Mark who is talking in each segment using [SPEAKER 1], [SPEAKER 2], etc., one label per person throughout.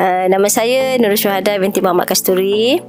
[SPEAKER 1] Uh, nama saya Nurul Syuhada binti Muhammad Kasturi.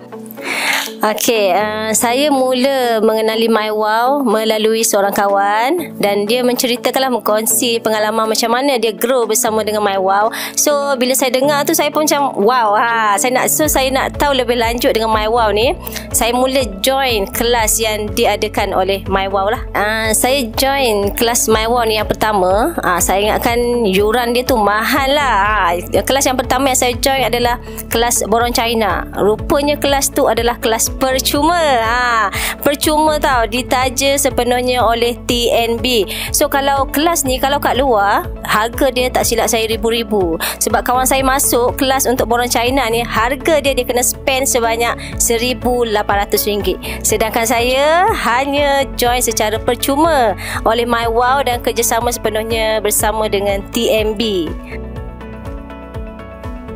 [SPEAKER 1] Okey, uh, saya mula mengenali My Wow melalui seorang kawan dan dia menceritakanlah mengkongsi pengalaman macam mana dia grow bersama dengan My Wow. So bila saya dengar tu saya pun macam wow ha, saya nak so saya nak tahu lebih lanjut dengan My Wow ni. Saya mula join kelas yang diadakan oleh My Wow lah. Uh, saya join kelas My Wow ni yang pertama. Uh, saya ingatkan yuran dia tu mahal lah. Uh, kelas yang pertama yang saya join adalah kelas Borong China. Rupanya kelas tu adalah kelas percuma ha, percuma tau ditaja sepenuhnya oleh TNB so kalau kelas ni kalau kat luar harga dia tak silap saya ribu-ribu. Sebab kawan saya masuk kelas untuk borong China ni harga dia dia kena spend sebanyak RM1,800 sedangkan saya hanya join secara percuma oleh My Wow dan kerjasama sepenuhnya bersama dengan TNB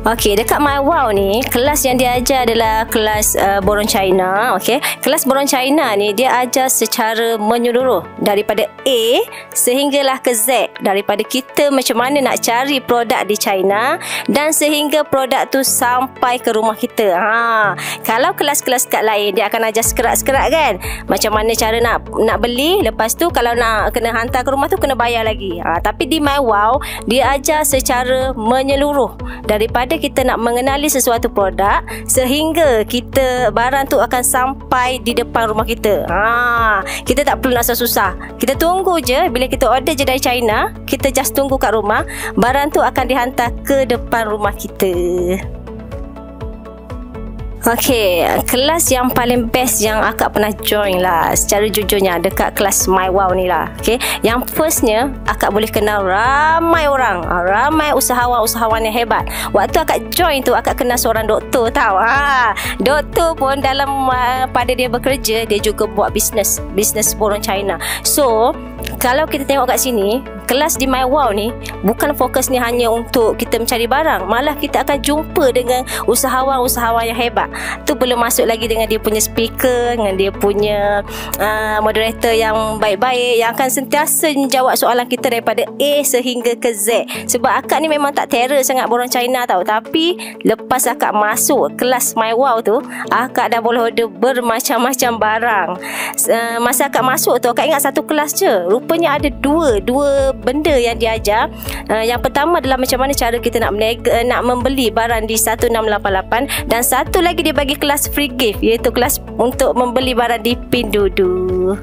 [SPEAKER 1] Okey, dekat My Wow ni, kelas yang dia ajar adalah kelas uh, Borong China. Okey, kelas Borong China ni dia ajar secara menyeluruh daripada A sehinggalah ke Z. Daripada kita macam mana nak cari produk di China dan sehingga produk tu sampai ke rumah kita. Ha, kalau kelas-kelas kat lain dia akan ajar sekerat-sekerat kan. Macam mana cara nak nak beli, lepas tu kalau nak kena hantar ke rumah tu kena bayar lagi. Ha, tapi di My Wow dia ajar secara menyeluruh daripada kita nak mengenali sesuatu produk sehingga kita barang tu akan sampai di depan rumah kita. Ha, kita tak perlu nak susah. Kita tunggu je bila kita order je dari China, kita just tunggu kat rumah, barang tu akan dihantar ke depan rumah kita. Okey, kelas yang paling best yang akak pernah join lah secara jujurnya dekat kelas My Wow ni lah. Okey, yang firstnya akak boleh kenal ramai orang, ah, ramai usahawan-usahawan yang hebat. Waktu akak join tu akak kenal seorang doktor tau. Ha, doktor pun dalam uh, pada dia bekerja dia juga buat bisnes, bisnes borong China. So, kalau kita tengok kat sini, kelas di My Wow ni bukan fokusnya hanya untuk kita mencari barang, malah kita akan jumpa dengan usahawan-usahawan yang hebat. Tu belum masuk lagi dengan dia punya speaker, dengan dia punya uh, moderator yang baik-baik yang akan sentiasa menjawab soalan kita daripada A sehingga ke Z. Sebab akak ni memang tak terror sangat borong China tau, tapi lepas akak masuk kelas My Wow tu, akak dah boleh order bermacam-macam barang. Uh, masa akak masuk tu, akak ingat satu kelas je rupanya ada dua dua benda yang diajar. Uh, yang pertama adalah macam mana cara kita nak menega, nak membeli barang di 1688 dan satu lagi dia bagi kelas free gift iaitu kelas untuk membeli barang di Pindudu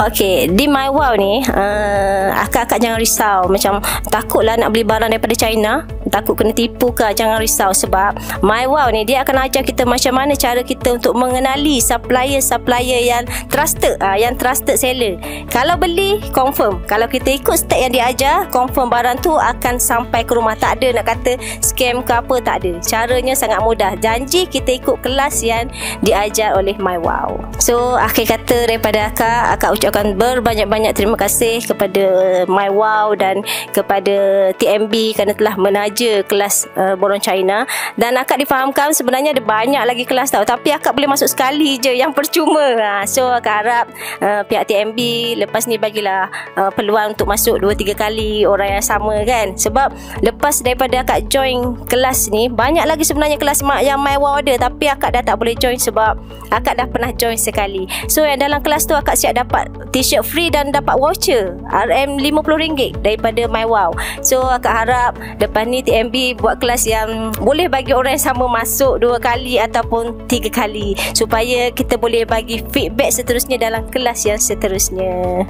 [SPEAKER 1] Okey, di My Wow ni, uh, akak-akak jangan risau. Macam takutlah nak beli barang daripada China takut kena tipu ke jangan risau. Sebab My Wow ni dia akan ajar kita macam mana cara kita untuk mengenali supplier-supplier yang trusted uh, yang trusted seller. Kalau beli confirm. Kalau kita ikut step yang dia ajar confirm barang tu akan sampai ke rumah. Tak ada nak kata scam ke apa tak ada. Caranya sangat mudah. Janji kita ikut kelas yang diajar oleh My Wow. So akhir kata daripada akak akak ucapkan berbanyak-banyak terima kasih kepada My Wow dan kepada TMB kerana telah menaja je kelas uh, borong China. Dan akak difahamkan sebenarnya ada banyak lagi kelas tau. Tapi akak boleh masuk sekali je yang percuma. Ha. so akak harap uh, pihak TMB lepas ni bagilah uh, peluang untuk masuk 2-3 kali orang yang sama kan? Sebab lepas daripada akak join kelas ni banyak lagi sebenarnya kelas mak yang my ada tapi akak dah tak boleh join sebab akak dah pernah join sekali. So yang dalam kelas tu akak siap dapat t-shirt free dan dapat voucher. RM50 daripada my wow so akak harap lepas ni TMB buat kelas yang boleh bagi orang yang sama masuk dua kali ataupun tiga kali supaya kita boleh bagi feedback seterusnya dalam kelas yang seterusnya.